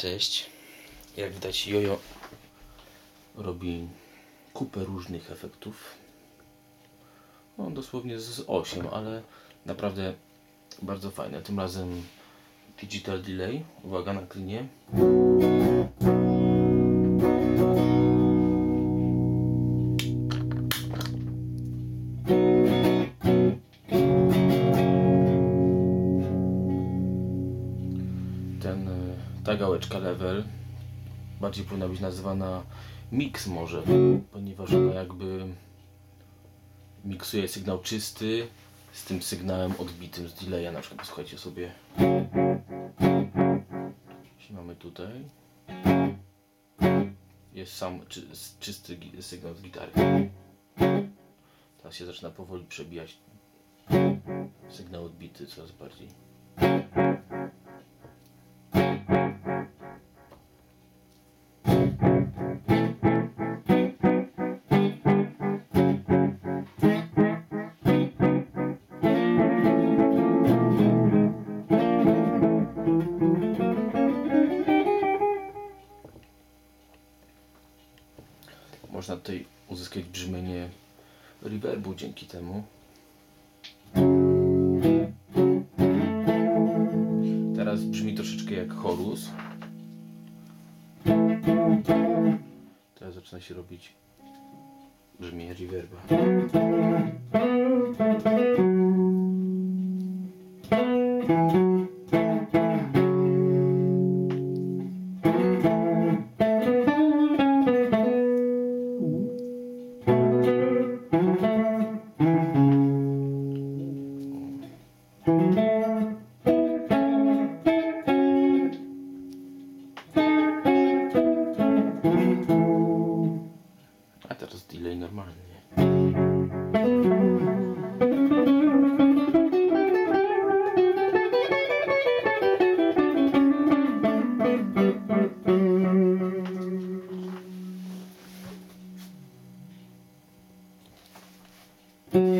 Cześć. Jak widać Jojo robi kupę różnych efektów. No dosłownie z 8, ale naprawdę bardzo fajne. Tym razem Digital Delay. Uwaga na klinie. Gałeczka level bardziej powinna być nazywana mix może, ponieważ ona jakby miksuje sygnał czysty z tym sygnałem odbitym z delaya. Na przykład posłuchajcie sobie. Jeśli mamy tutaj jest sam czy, czysty sygnał z gitary. Teraz się zaczyna powoli przebijać sygnał odbity coraz bardziej. Można tutaj uzyskać brzmienie reverbu dzięki temu. Teraz brzmi troszeczkę jak chorus. Teraz zaczyna się robić brzmienie reverba. Jak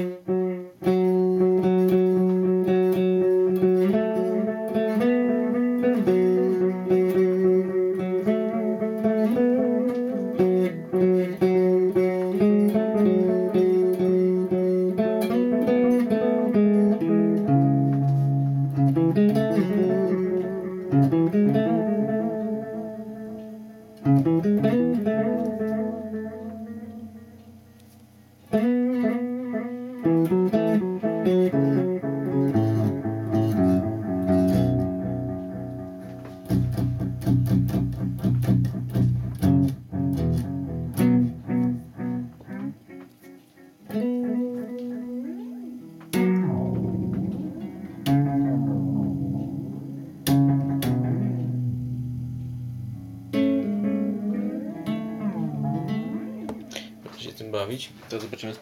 bawić, to zobaczymy z,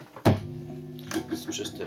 z.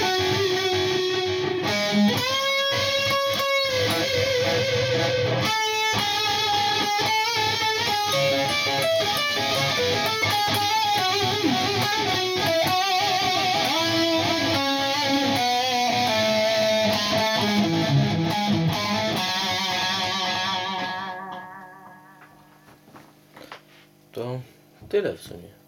Thank you. tyle w sumie.